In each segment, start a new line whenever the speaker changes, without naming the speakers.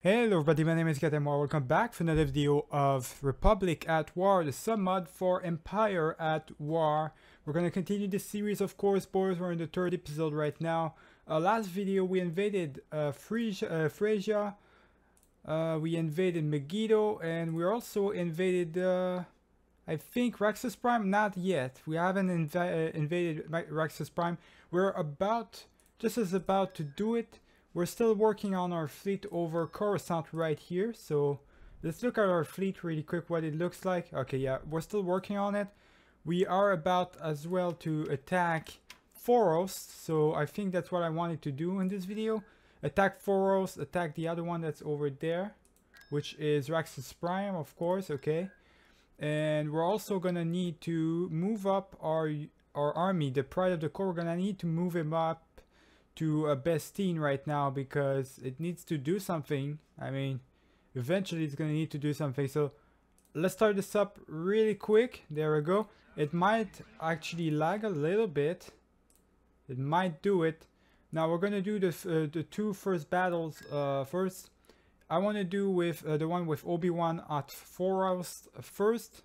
Hello everybody, my name is GABDEMWAR. Welcome back for another video of Republic at War, the submod for Empire at War. We're going to continue this series, of course, boys. We're in the third episode right now. Uh, last video, we invaded uh, uh. Uh, we invaded Mygeeto, and we also invaded, uh, I think, Raxus Prime. Not yet. We haven't inv uh, invaded Raxus Prime. We're about, just as about to do it. We're still working on our fleet over Coruscant right here, so let's look at our fleet really quick, what it looks like. Okay, yeah, we're still working on it. We are about as well to attack Foerost, so I think that's what I wanted to do in this video. Attack Foerost, attack the other one that's over there, which is Raxus Prime, of course, okay. And we're also gonna need to move up our our army, the Pride of the Core, we're gonna need to move him up to a Bestine right now because it needs to do something. I mean, eventually it's going to need to do something. So let's start this up really quick. There we go. It might actually lag a little bit. It might do it. Now we're going to do the, uh, the two first battles uh, first. I want to do with uh, the one with Obi-Wan at Foerost first.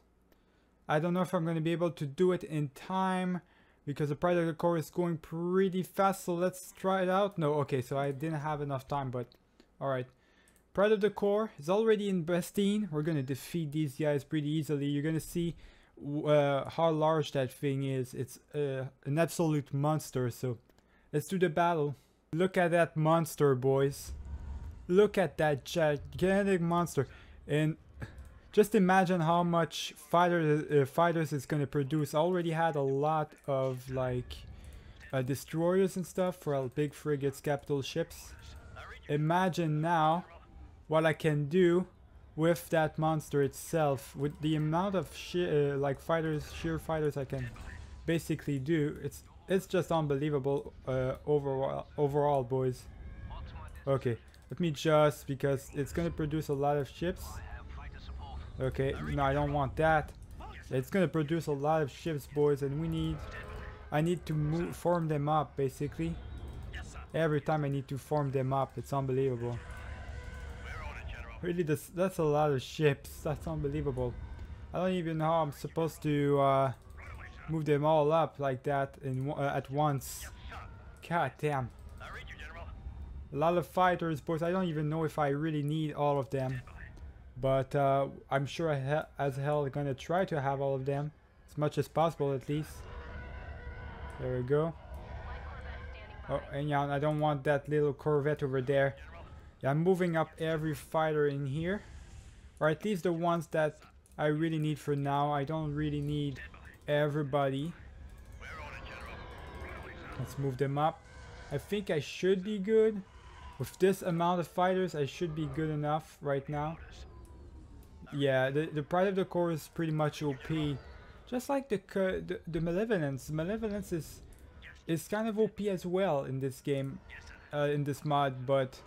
I don't know if I'm going to be able to do it in time because the Pride of the Core is going pretty fast, so let's try it out. No, okay, so I didn't have enough time, but alright. Pride of the Core is already in Bestine. We're gonna defeat these guys pretty easily. You're gonna see uh, how large that thing is. It's uh, an absolute monster, so let's do the battle. Look at that monster, boys. Look at that gigantic monster. And just imagine how much fighters uh, fighters it's gonna produce. I already had a lot of like uh, destroyers and stuff for our big frigates, capital ships. Imagine now what I can do with that monster itself, with the amount of uh, like fighters, sheer fighters I can basically do. It's it's just unbelievable uh, overall, overall, boys. Okay, let me just because it's gonna produce a lot of ships. Okay, no, I don't want that. It's gonna produce a lot of ships, boys, and we need... I need to move, form them up, basically. Every time I need to form them up, it's unbelievable. Really, that's, that's a lot of ships. That's unbelievable. I don't even know how I'm supposed to uh, move them all up like that in uh, at once. God damn. A lot of fighters, boys. I don't even know if I really need all of them. But uh, I'm sure as hell gonna try to have all of them. As much as possible at least. There we go. Oh, and yeah, I don't want that little Corvette over there. Yeah, I'm moving up every fighter in here. Or at least the ones that I really need for now. I don't really need everybody. Let's move them up. I think I should be good. With this amount of fighters, I should be good enough right now. Yeah, the, the Pride of the Core is pretty much OP. Just like the, the, the Malevolence. Malevolence is, is kind of OP as well in this game, uh, in this mod, but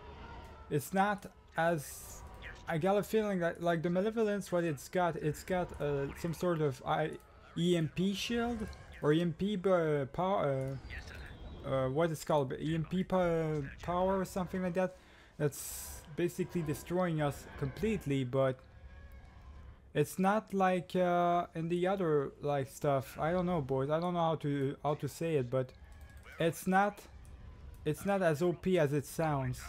it's not as... I got a feeling that like the Malevolence, what it's got, it's got uh, some sort of I, EMP shield or EMP uh, power, uh, uh, what is called EMP power or something like that. That's basically destroying us completely, but it's not like uh, in the other like stuff. I don't know, boys. I don't know how to how to say it, but it's not it's not as OP as it sounds.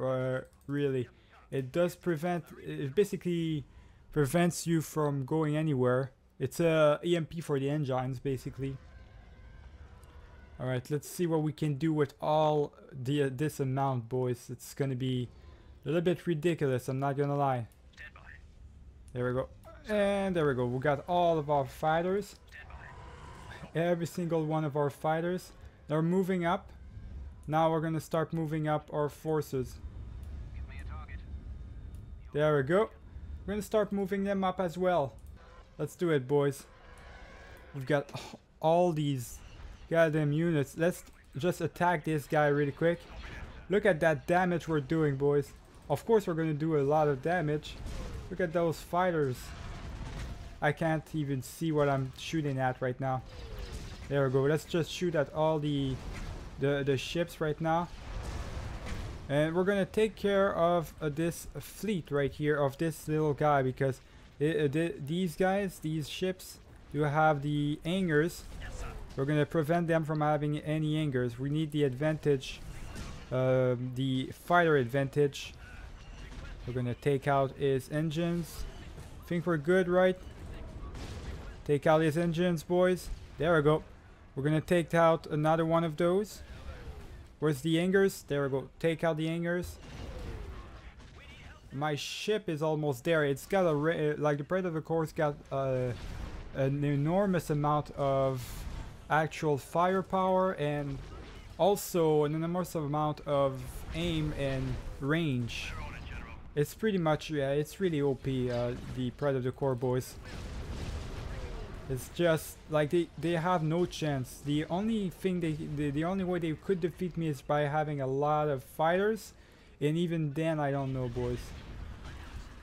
Uh, really, it does prevent. It basically prevents you from going anywhere. It's a EMP for the engines, basically. All right, let's see what we can do with all the uh, this amount, boys. It's gonna be a little bit ridiculous. I'm not gonna lie. There we go. And there we go. We got all of our fighters. Every single one of our fighters. They're moving up. Now we're going to start moving up our forces. There we go. We're going to start moving them up as well. Let's do it, boys. We've got all these goddamn units. Let's just attack this guy really quick. Look at that damage we're doing, boys. Of course we're going to do a lot of damage. Look at those fighters. I can't even see what I'm shooting at right now. There we go. Let's just shoot at all the the, the ships right now. And we're gonna take care of uh, this fleet right here, of this little guy, because it, uh, these guys, these ships, do have the hangars. We're gonna prevent them from having any hangars. We need the advantage, uh, the fighter advantage. We're gonna take out his engines. I Think we're good, right? Take out his engines, boys. There we go. We're gonna take out another one of those. Where's the hangars? There we go. Take out the hangars. My ship is almost there. It's got a uh, like the Pride of the Core's got uh, an enormous amount of actual firepower and also an enormous amount of aim and range. It's pretty much yeah. It's really OP. Uh, the Pride of the Core boys. It's just like they they have no chance. The only thing they the, the only way they could defeat me is by having a lot of fighters, and even then I don't know, boys.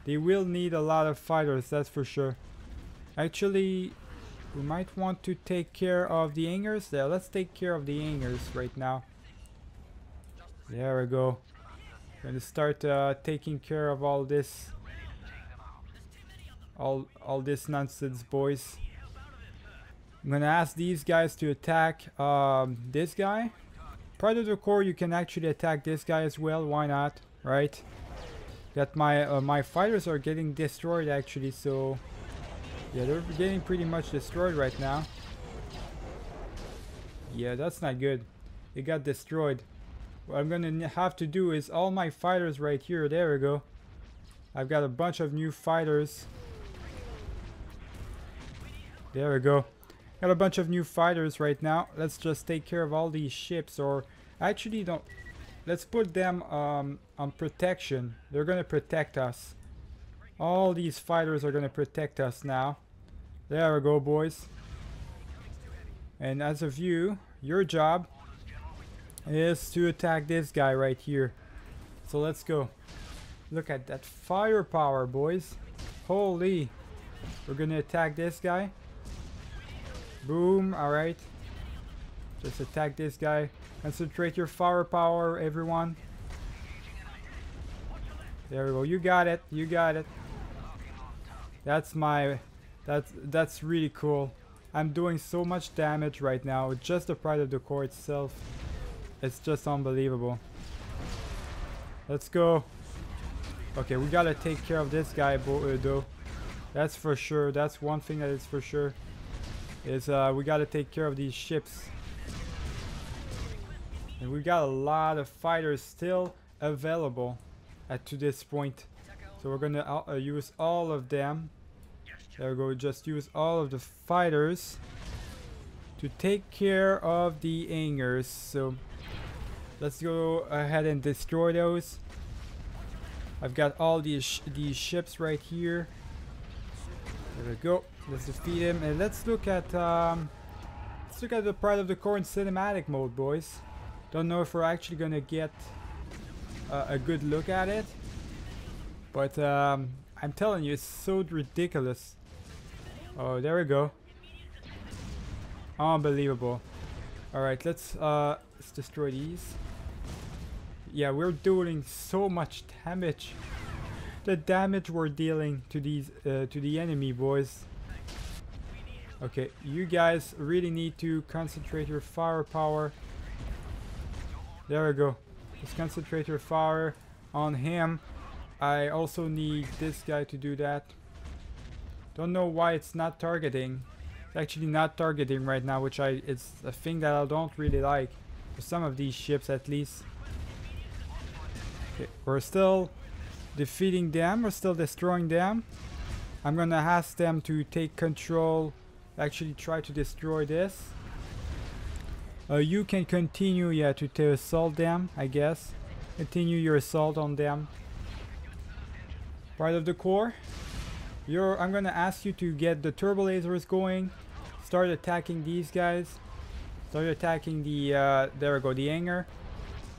They will need a lot of fighters, that's for sure. Actually, we might want to take care of the hangars. There, let's take care of the hangars right now. There we go. Gonna start uh, taking care of all this, all all this nonsense, boys. I'm gonna ask these guys to attack um, this guy. Pride of the Core, you can actually attack this guy as well. Why not? Right? That my uh, my fighters are getting destroyed actually. So yeah, they're getting pretty much destroyed right now. Yeah, that's not good. It got destroyed. What I'm gonna have to do is all my fighters right here. There we go. I've got a bunch of new fighters. There we go. Got a bunch of new fighters right now. Let's just take care of all these ships or actually don't let's put them um, on protection. They're gonna protect us. All these fighters are gonna protect us now. There we go boys. And as of you, your job is to attack this guy right here. So let's go. Look at that firepower boys. Holy. We're gonna attack this guy. Boom, alright. Just attack this guy. Concentrate your firepower, everyone. There we go. You got it. You got it. That's my... That's, that's really cool. I'm doing so much damage right now. Just the pride of the core itself. It's just unbelievable. Let's go. Okay, we gotta take care of this guy, uh, though. That's for sure. That's one thing that is for sure is uh, we got to take care of these ships. And we got a lot of fighters still available at to this point. So we're gonna uh, uh, use all of them. There we go, just use all of the fighters to take care of the hangars. So let's go ahead and destroy those. I've got all these sh these ships right here. There we go. Let's defeat him and let's look at um, let's look at the Pride of the Core in cinematic mode, boys. Don't know if we're actually gonna get uh, a good look at it, but um, I'm telling you, it's so ridiculous. Oh, there we go. Unbelievable. All right, let's uh, let's destroy these. Yeah, we're doing so much damage. The damage we're dealing to these uh, to the enemy, boys. Okay, you guys really need to concentrate your firepower. There we go. Just concentrate your fire on him. I also need this guy to do that. Don't know why it's not targeting. It's actually not targeting right now, which I it's a thing that I don't really like. For some of these ships at least. Okay, we're still defeating them, we're still destroying them. I'm gonna ask them to take control actually try to destroy this. Uh, you can continue, yeah, to, to assault them, I guess. Continue your assault on them. Pride of the Core. You're, I'm gonna ask you to get the turbo lasers going. Start attacking these guys. Start attacking the, uh, there we go, the hangar.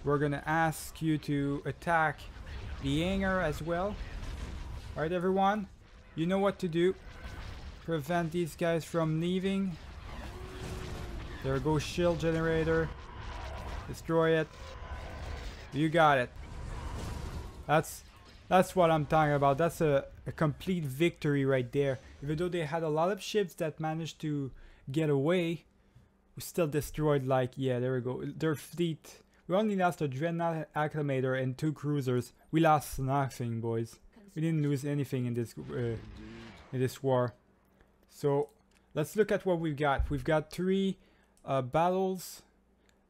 We're gonna ask you to attack the hangar as well. Alright everyone, you know what to do prevent these guys from leaving. There goes shield generator. Destroy it. You got it. That's that's what I'm talking about. That's a, a complete victory right there. Even though they had a lot of ships that managed to get away, we still destroyed like, yeah, there we go. Their fleet, we only lost a Dreadnought Acclamator and two cruisers. We lost nothing, boys. We didn't lose anything in this uh, in this war. So let's look at what we've got. We've got three uh, battles.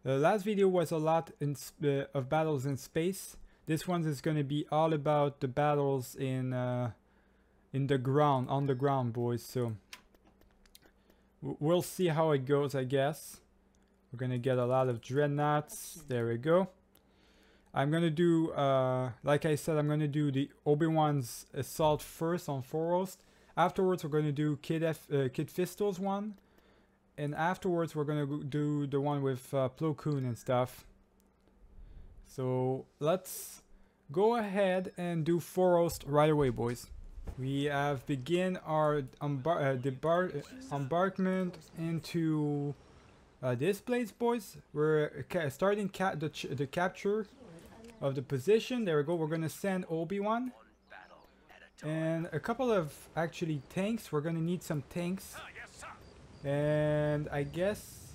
The last video was a lot in, uh, of battles in space. This one is going to be all about the battles in uh, in the ground, on the ground, boys. So we'll see how it goes, I guess. We're going to get a lot of dreadnoughts. There we go. I'm going to do, uh, like I said, I'm going to do the Obi-Wan's assault first on Foerost. Afterwards, we're going to do Kid, F uh, Kit Fisto's one. And afterwards, we're going to do the one with uh, Plo Koon and stuff. So let's go ahead and do Foerost right away, boys. We have begin our embar uh, embarkment into uh, this place, boys. We're starting ca the, the capture of the position. There we go. We're gonna send Obi-Wan and a couple of actually tanks. We're gonna need some tanks, and I guess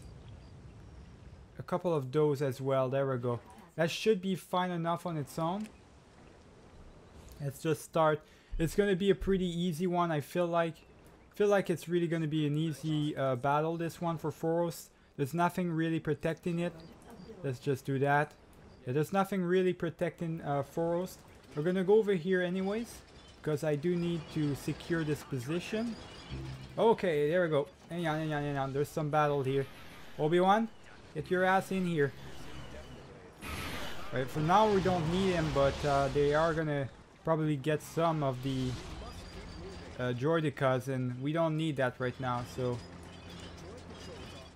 a couple of those as well. There we go. That should be fine enough on its own. Let's just start. It's going to be a pretty easy one. I feel like feel like it's really going to be an easy uh, battle, this one for Foerost. There's nothing really protecting it. Let's just do that. Yeah, there's nothing really protecting uh, Foerost. We're going to go over here anyways. Because I do need to secure this position. Okay, there we go. Hang on, hang on, hang on. There's some battle here. Obi-Wan, get your ass in here. Right, for now we don't need them, but uh, they are gonna probably get some of the uh, and we don't need that right now, so...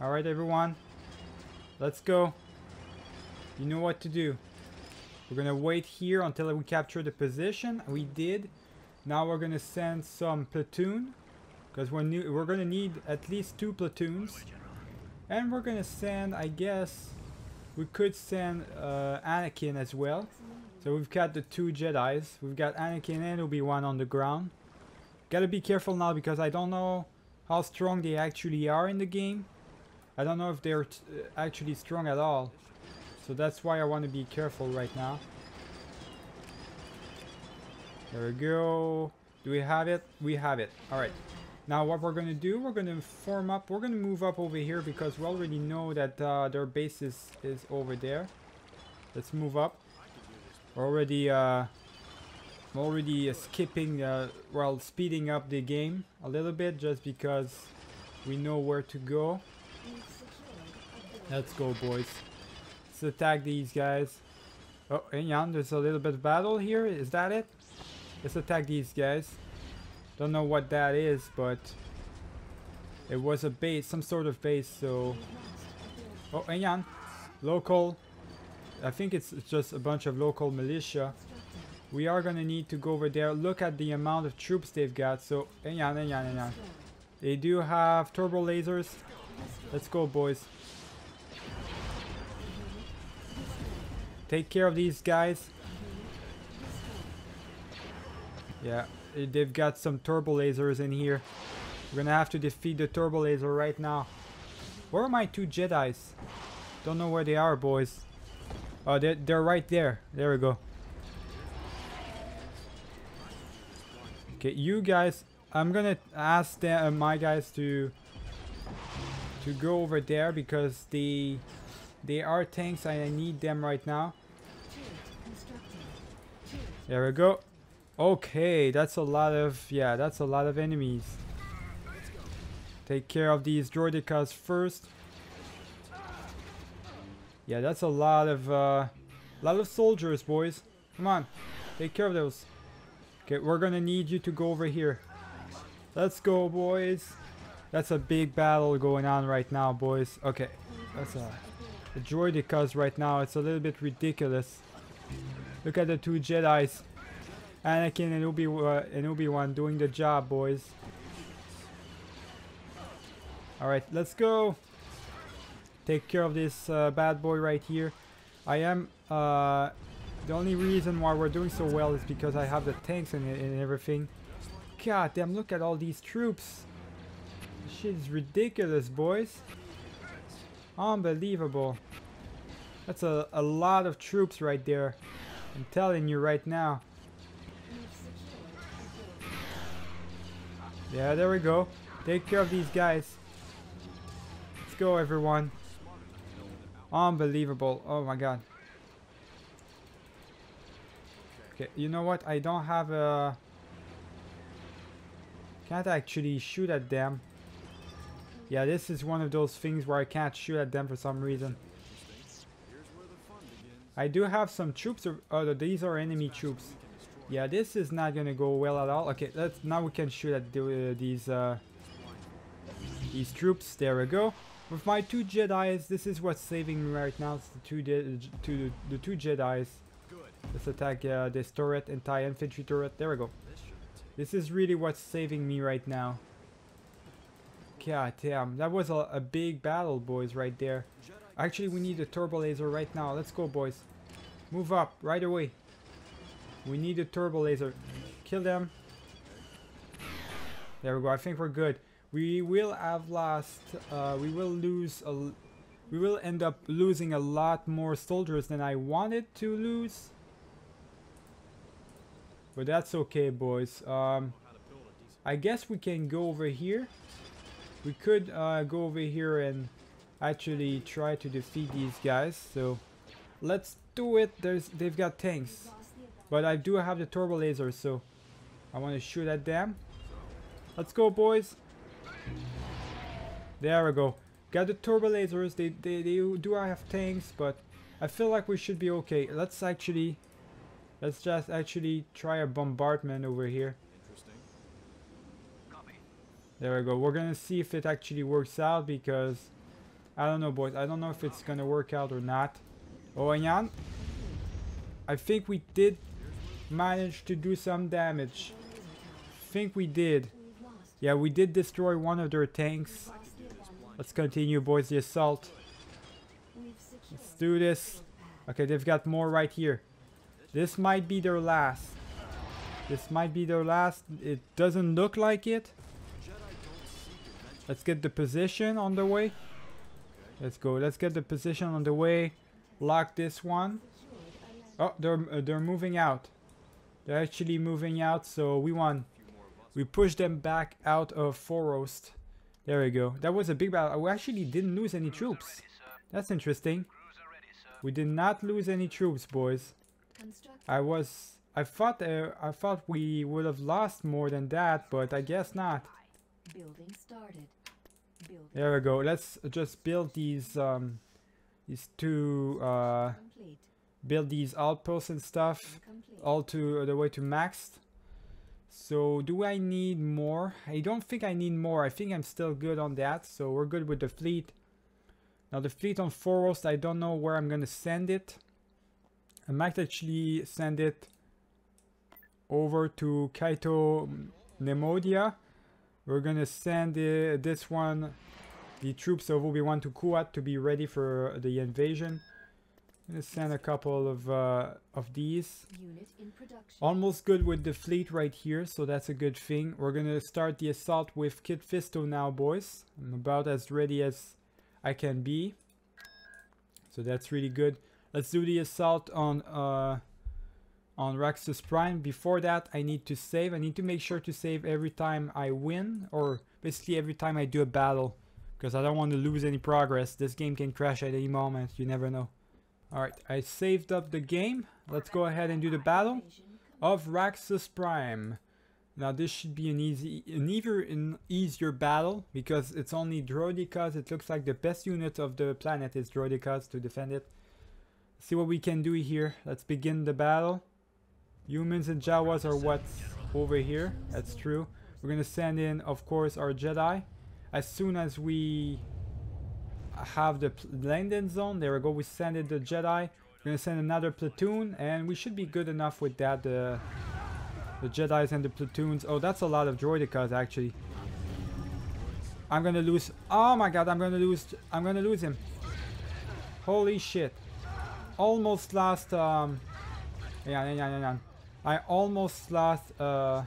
Alright everyone, let's go. You know what to do. We're gonna wait here until we capture the position. We did. Now we're gonna send some platoon. Because we're, we're gonna need at least two platoons. And we're gonna send, I guess, we could send uh, Anakin as well. So we've got the two Jedis. We've got Anakin and Obi-Wan on the ground. Gotta be careful now because I don't know how strong they actually are in the game. I don't know if they're uh, actually strong at all. So that's why I want to be careful right now. There we go. Do we have it? We have it. Alright. Now what we're going to do, we're going to form up, we're going to move up over here because we already know that uh, their base is, is over there. Let's move up. We're already, uh, already uh, skipping, uh, well, speeding up the game a little bit just because we know where to go. Let's go, boys. Let's attack these guys. Oh, hang on, there's a little bit of battle here. Is that it? Let's attack these guys. Don't know what that is, but it was a base, some sort of base, so... Oh, on. Local. I think it's just a bunch of local militia. We are gonna need to go over there. Look at the amount of troops they've got. So, on, hang on. They do have turbo lasers. Let's go, boys. Take care of these guys. Yeah, they've got some turbo lasers in here. We're gonna have to defeat the turbo laser right now. Where are my two Jedis? Don't know where they are, boys. Oh, they're, they're right there. There we go. Okay, you guys, I'm gonna ask them, uh, my guys to to go over there because they they are tanks and I need them right now. There we go. Okay, that's a lot of, yeah, that's a lot of enemies. Take care of these Droidekas first. Yeah, that's a lot of, uh, lot of soldiers, boys. Come on, take care of those. Okay, we're gonna need you to go over here. Let's go, boys. That's a big battle going on right now, boys. Okay, that's a, the Droidekas right now. It's a little bit ridiculous. Look at the two Jedi's. Anakin and Obi uh, and Obi Wan doing the job, boys. All right, let's go. Take care of this uh, bad boy right here. I am uh, The only reason why we're doing so well is because I have the tanks and, and everything. God damn, look at all these troops. This shit is ridiculous, boys. Unbelievable. That's a, a lot of troops right there. I'm telling you right now. Yeah, there we go. Take care of these guys. Let's go, everyone. Unbelievable. Oh my god. Okay, you know what? I don't have a... Can't actually shoot at them. Yeah, this is one of those things where I can't shoot at them for some reason. I do have some troops. Oh, these are enemy troops. Yeah, this is not gonna go well at all. Okay, let's now we can shoot at the, uh, these uh, these troops. There we go. With my two Jedi's, this is what's saving me right now. It's the two, two the two Jedi's. Let's attack uh, this turret, anti-infantry turret. There we go. This is really what's saving me right now. God damn, that was a, a big battle, boys, right there. Actually, we need a turbo laser right now. Let's go, boys. Move up, right away. We need a turbo laser. Kill them. There we go. I think we're good. We will have lost. Uh, we will lose. A, we will end up losing a lot more soldiers than I wanted to lose. But that's okay, boys. Um, I guess we can go over here. We could uh, go over here and actually try to defeat these guys. So let's do it. There's they've got tanks, but I do have the turbo laser, so I want to shoot at them. Let's go, boys. There we go. Got the turbo lasers. They they they do I have tanks, but I feel like we should be okay. Let's actually Let's just actually try a bombardment over here. There we go. We're gonna see if it actually works out because I don't know boys. I don't know if it's gonna work out or not. Oh Anyan. I think we did manage to do some damage. think we did. Yeah, we did destroy one of their tanks. Let's continue boys the assault. Let's do this. Okay, they've got more right here. This might be their last. This might be their last. It doesn't look like it. Let's get the position on the way. Let's go. Let's get the position on the way. Lock this one. Oh, they're uh, they're moving out. They're actually moving out, so we won. We pushed them back out of Foerost. There we go. That was a big battle. We actually didn't lose any troops. That's interesting. We did not lose any troops, boys. I was I thought uh, I thought we would have lost more than that, but I guess not. Building started. Building. There we go. Let's just build these um these two uh build these outposts and stuff all to the way to maxed. So do I need more? I don't think I need more. I think I'm still good on that. So we're good with the fleet. Now the fleet on Foerost, I don't know where I'm gonna send it. I might actually send it over to Cato Neimoidia. We're gonna send uh, this one, the troops of Obi-Wan to Kuat to be ready for the invasion. I'm gonna send a couple of uh, of these. Almost good with the fleet right here, so that's a good thing. We're gonna start the assault with Kit Fisto now, boys. I'm about as ready as I can be. So that's really good. Let's do the assault on uh, on Raxus Prime. Before that, I need to save. I need to make sure to save every time I win, or basically every time I do a battle, because I don't want to lose any progress. This game can crash at any moment. You never know. Alright, I saved up the game. Let's go ahead and do the battle of Raxus Prime. Now this should be an easy, an even an easier battle because it's only Droidekas. It looks like the best unit of the planet is Droidekas to defend it see what we can do here. Let's begin the battle. Humans and Jawas are what's over here. That's true. We're gonna send in, of course, our Jedi. As soon as we have the landing zone, there we go. We send in the Jedi. We're gonna send another platoon, and we should be good enough with that. The the Jedi's and the platoons. Oh, that's a lot of droidekas actually. I'm gonna lose. Oh my god, I'm gonna lose. I'm gonna lose him. Holy shit almost lost um, Hang on, hang on, hang on. I almost lost uh, uh,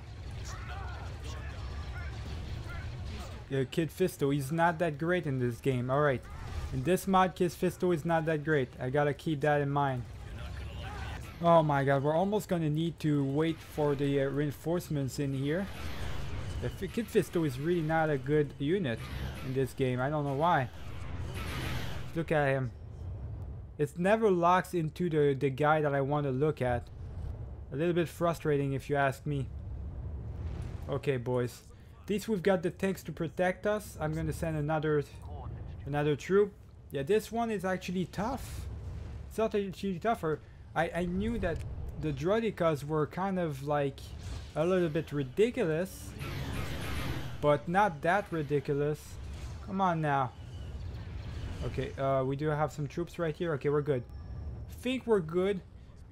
Kit Fisto. He's not that great in this game. Alright. In this mod, Kit Fisto is not that great. I gotta keep that in mind. Oh my god, we're almost gonna need to wait for the uh, reinforcements in here. The Kit Fisto is really not a good unit in this game. I don't know why. Look at him. It never locks into the, the guy that I want to look at. A little bit frustrating if you ask me. Okay, boys. At least we've got the tanks to protect us. I'm gonna send another another troop. Yeah, this one is actually tough. It's not actually tougher. I, I knew that the Droidekas were kind of like a little bit ridiculous. But not that ridiculous. Come on now. Okay, uh, we do have some troops right here. Okay, we're good. Think we're good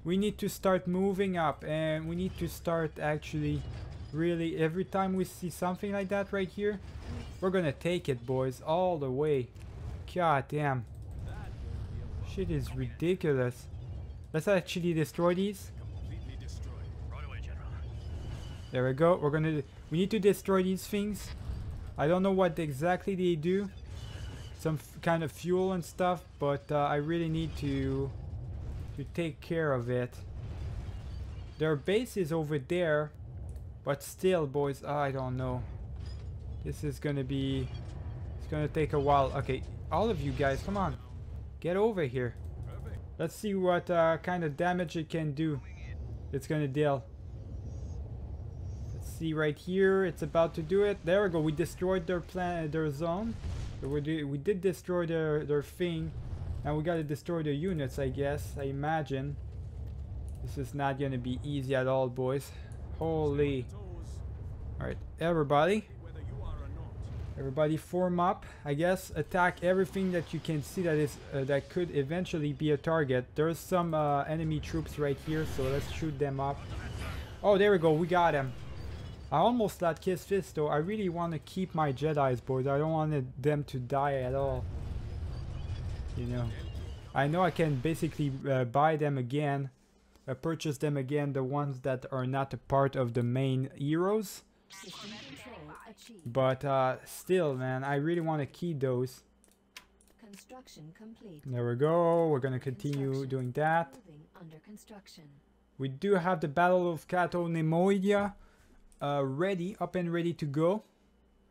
we need to start moving up and we need to start actually really every time we see something like that right here we're gonna take it boys all the way god damn. Shit is ridiculous. Let's actually destroy these. There we go. We're gonna we need to destroy these things. I don't know what exactly they do. Some kind of fuel and stuff but uh, I really need to to take care of it. Their base is over there, but still, boys, I don't know. This is gonna be... It's gonna take a while. Okay, all of you guys, come on. Get over here. Let's see what uh, kind of damage it can do. It's gonna deal. Let's see right here. It's about to do it. There we go. We destroyed their plan, their zone. we did, we did destroy their their thing. Now we gotta destroy the units, I guess. I imagine. This is not gonna be easy at all, boys. Holy. Alright, everybody. Everybody form up. I guess attack everything that you can see that is uh, that could eventually be a target. There's some uh, enemy troops right here, so let's shoot them up. Oh, there we go. We got him. I almost let Kit Fisto. I really want to keep my Jedi's, boys. I don't want them to die at all you know. I know I can basically uh, buy them again, uh, purchase them again, the ones that are not a part of the main heroes. But uh, still, man, I really want to keep those. Construction complete. There we go. We're gonna continue doing that. We do have the Battle of Cato Neimoidia uh, ready, up and ready to go.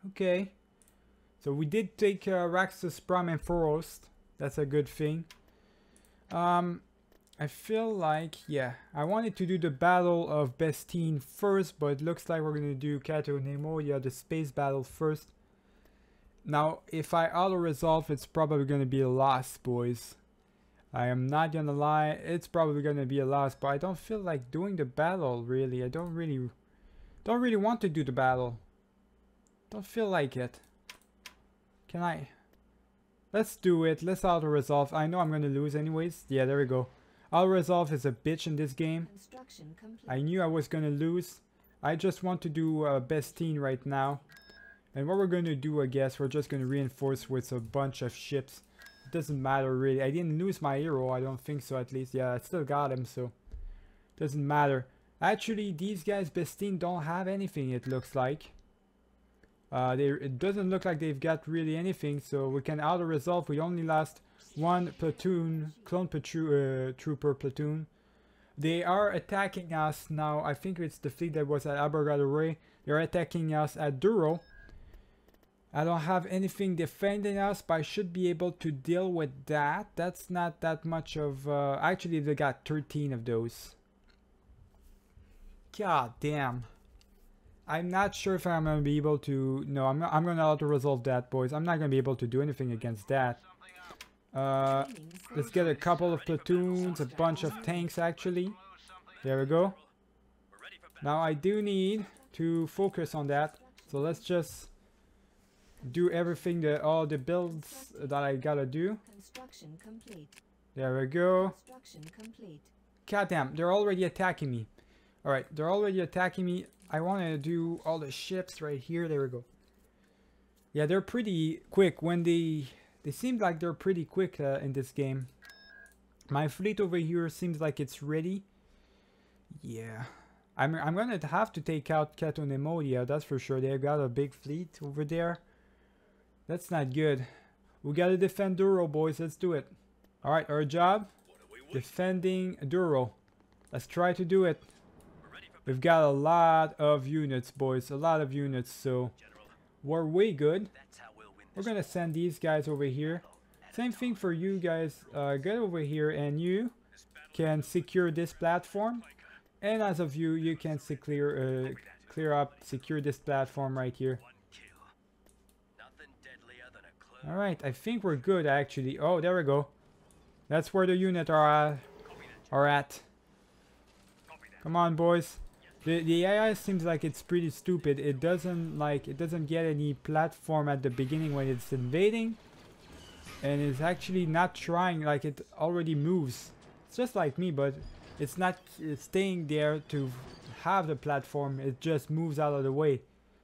Okay. So we did take uh, Raxus Prime and Foerost. That's a good thing. Um, I feel like, yeah, I wanted to do the Battle of Bestine first, but it looks like we're going to do Cato Neimoidia, the space battle first. Now, if I auto-resolve, it's probably going to be a loss, boys. I am not gonna lie, it's probably gonna be a loss, but I don't feel like doing the battle, really. I don't really, don't really want to do the battle. Don't feel like it. Can I? Let's do it. Let's auto-resolve. I know I'm going to lose anyways. Yeah, there we go. Auto-resolve is a bitch in this game. I knew I was going to lose. I just want to do uh, Bestine right now. And what we're going to do, I guess, we're just going to reinforce with a bunch of ships. It doesn't matter really. I didn't lose my hero. I don't think so at least. Yeah, I still got him, so... Doesn't matter. Actually, these guys, Bestine, don't have anything, it looks like. Uh, they, it doesn't look like they've got really anything, so we can auto-resolve. We only lost one platoon, clone uh, trooper platoon. They are attacking us now. I think it's the fleet that was at Abregado-rae. They're attacking us at Duro. I don't have anything defending us, but I should be able to deal with that. That's not that much of... Uh, actually, they got 13 of those. God damn. I'm not sure if I'm gonna be able to. No, I'm not, I'm gonna auto resolve that, boys. I'm not gonna be able to do anything against that. Uh, let's get a couple of platoons, a bunch of tanks actually. There we go. Now I do need to focus on that. So let's just do everything that all the builds that I gotta do. There we go. God damn, they're already attacking me. Alright, they're already attacking me. I want to do all the ships right here. There we go. Yeah, they're pretty quick when they... They seem like they're pretty quick uh, in this game. My fleet over here seems like it's ready. Yeah. I'm, I'm gonna have to take out Cato Neimoidia, that's for sure. They've got a big fleet over there. That's not good. We gotta defend Duro, boys. Let's do it. Alright, our job? Defending Duro. Let's try to do it. We've got a lot of units, boys. A lot of units, so we're way good. We're gonna send these guys over here. Same thing for you guys. Uh, get over here and you can secure this platform. And as of you, you can clear, uh, clear up, secure this platform right here. Alright, I think we're good actually. Oh, there we go. That's where the unit are, are at. Come on, boys. The, the AI seems like it's pretty stupid. It doesn't like it doesn't get any platform at the beginning when it's invading. And it's actually not trying like it already moves. It's just like me, but it's not staying there to have the platform. It just moves out of the way.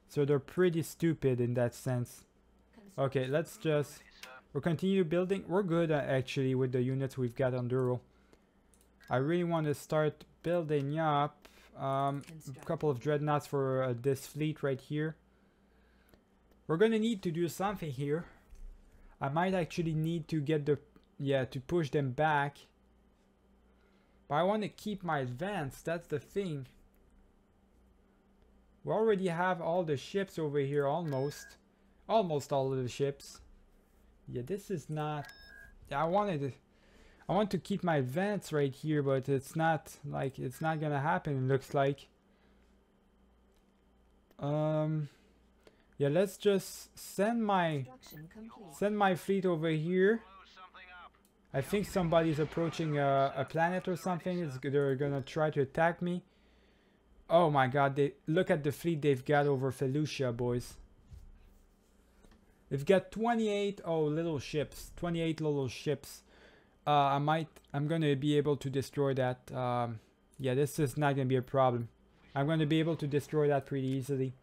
So they're pretty stupid in that sense. Okay, let's just we'll continue building. We're good uh, actually with the units we've got on Duro. I really want to start building up um, a couple of dreadnoughts for uh, this fleet right here. We're gonna need to do something here. I might actually need to get the, yeah, to push them back. But I want to keep my advance, that's the thing. We already have all the ships over here almost. Almost all of the ships. Yeah, this is not... Yeah, I wanted to... I want to keep my advance right here, but it's not like it's not gonna happen. It looks like. Um, yeah, let's just send my send my fleet over here. I think somebody's approaching a, a planet or something. It's, they're gonna try to attack me. Oh my god, they look at the fleet they've got over Felucia, boys. They've got 28 oh little ships, 28 little ships. Uh, I might, I'm going to be able to destroy that. Um, yeah, this is not going to be a problem. I'm going to be able to destroy that pretty easily.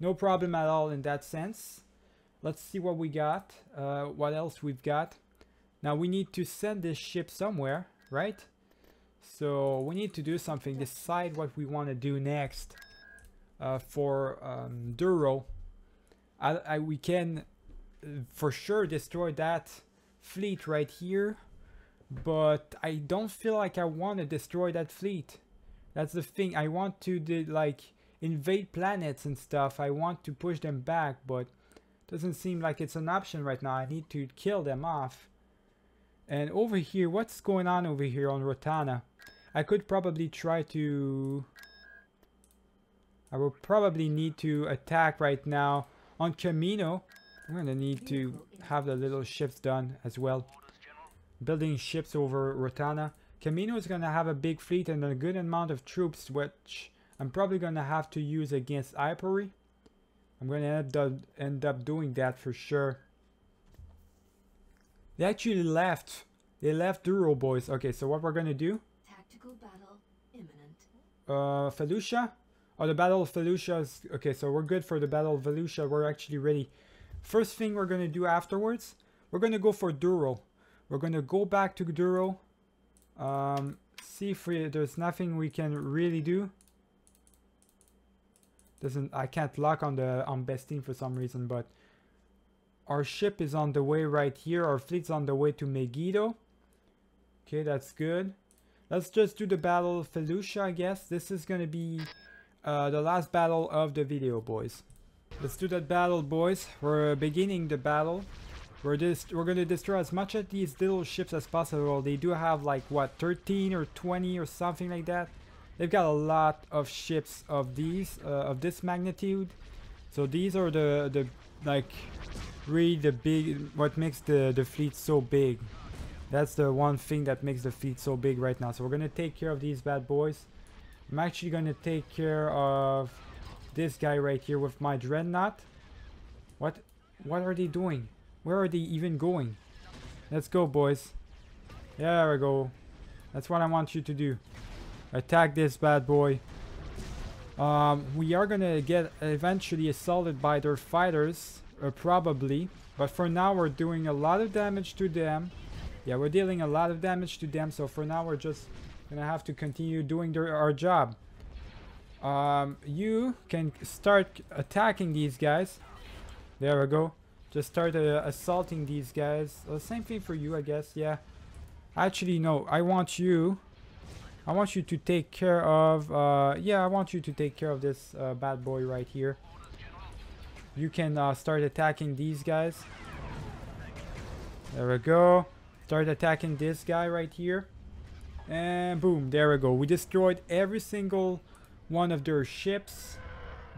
No problem at all in that sense. Let's see what we got. Uh, what else we've got. Now we need to send this ship somewhere, right? So we need to do something, decide what we want to do next uh, for um, Duro. I, I, we can uh, for sure destroy that fleet right here but I don't feel like I want to destroy that fleet. That's the thing. I want to do, like invade planets and stuff. I want to push them back, but doesn't seem like it's an option right now. I need to kill them off. And over here, what's going on over here on Rothana? I could probably try to... I will probably need to attack right now on Kamino. I'm gonna need to have the little shifts done as well building ships over Rothana. Kamino is going to have a big fleet and a good amount of troops, which I'm probably going to have to use against Ivory. I'm going to end up, end up doing that for sure. They actually left. They left Duro boys. Okay, so what we're going to do? Tactical battle imminent. Uh, Felucia? Oh, the Battle of Felucia is... Okay, so we're good for the Battle of Felucia. We're actually ready. First thing we're going to do afterwards, we're going to go for Duro. We're going to go back to Duro. Um, see if we, there's nothing we can really do. Doesn't I can't lock on the on Bestine for some reason, but our ship is on the way right here. Our fleet's on the way to Mygeeto. Okay, that's good. Let's just do the battle of Felucia, I guess. This is gonna be uh, the last battle of the video, boys. Let's do that battle, boys. We're beginning the battle. We're just we're gonna destroy as much of these little ships as possible. They do have like what 13 or 20 or something like that. They've got a lot of ships of these uh, of this magnitude. So these are the the like really the big what makes the the fleet so big. That's the one thing that makes the fleet so big right now. So we're gonna take care of these bad boys. I'm actually gonna take care of this guy right here with my dreadnought. What what are they doing? Where are they even going? Let's go, boys. There we go. That's what I want you to do. Attack this bad boy. Um, we are gonna get eventually assaulted by their fighters, uh, probably. But for now, we're doing a lot of damage to them. Yeah, we're dealing a lot of damage to them. So for now, we're just Gonna have to continue doing their, our job. Um, you can start attacking these guys. There we go. Just start uh, assaulting these guys. Uh, same thing for you, I guess. Yeah. Actually, no. I want you. I want you to take care of. Uh, yeah, I want you to take care of this uh, bad boy right here. You can uh, start attacking these guys. There we go. Start attacking this guy right here. And boom, there we go. We destroyed every single one of their ships.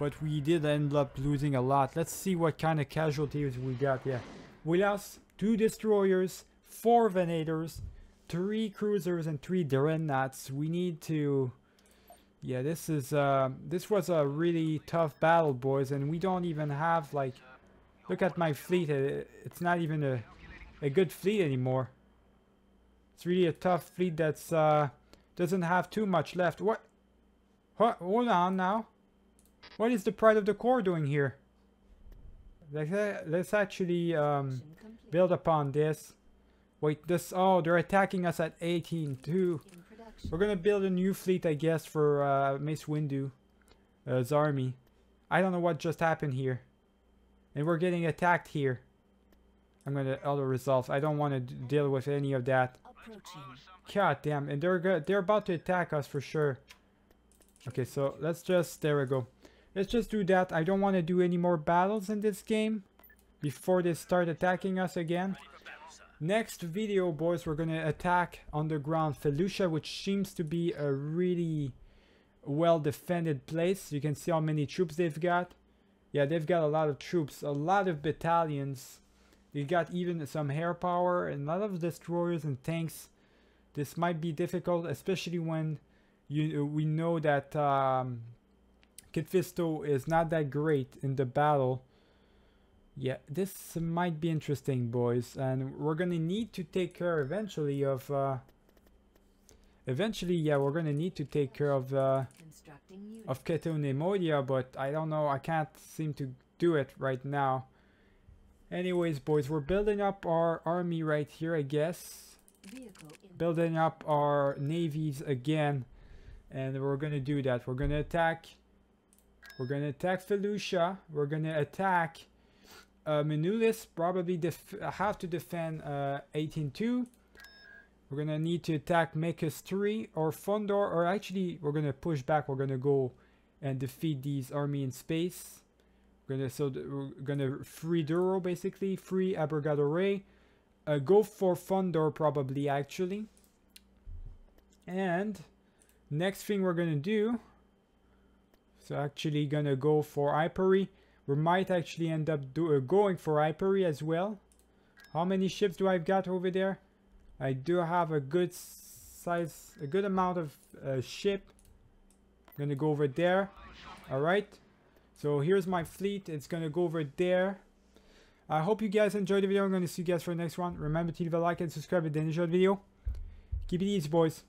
But we did end up losing a lot. Let's see what kind of casualties we got. Yeah. We lost two destroyers, four venators, three cruisers, and three dreadnoughts. We need to... Yeah, this is uh, this was a really tough battle, boys, and we don't even have like. Look at my fleet; it's not even a a good fleet anymore. It's really a tough fleet that's uh, doesn't have too much left. What? What? Hold on now. What is the Pride of the Core doing here? Let's, let's actually um, build upon this. Wait, this... Oh, they're attacking us at 18 too. We're gonna build a new fleet, I guess, for uh, Mace Windu. Uh, army. I don't know what just happened here. And we're getting attacked here. I'm gonna auto resolve. I don't want to deal with any of that. God damn, and they're. They're about to attack us for sure. Okay, so let's just there we go. Let's just do that. I don't want to do any more battles in this game before they start attacking us again. Next video, boys, we're gonna attack underground Felucia, which seems to be a really well defended place. You can see how many troops they've got. Yeah, they've got a lot of troops, a lot of battalions. They got even some air power and a lot of destroyers and tanks. This might be difficult, especially when you we know that um, Kit Fisto is not that great in the battle. Yeah, this might be interesting, boys, and we're gonna need to take care eventually of. Uh, eventually, yeah, we're gonna need to take care of uh, of Cato Neimoidia, but I don't know. I can't seem to do it right now. Anyways, boys, we're building up our army right here, I guess. Building up our navies again. And we're gonna do that. We're gonna attack... We're gonna attack Felucia. We're gonna attack uh, Muunilinst. Probably have to defend uh, 18-2. We're gonna need to attack Mechis 3 or Fondor. Or actually, we're gonna push back. We're gonna go and defeat these army in space. We're gonna so we're gonna free Duro basically, free Abregado-rae, uh, go for Fondor probably actually. And next thing we're gonna do, so actually gonna go for Hypori. We might actually end up do, uh, going for Hypori as well. How many ships do I've got over there? I do have a good size, a good amount of uh, ship. Gonna go over there. All right. So here's my fleet. It's to go over there. I hope you guys enjoyed the video. I'm to see you guys for the next one. Remember to leave a like and subscribe if you enjoyed the video. Keep it easy, boys.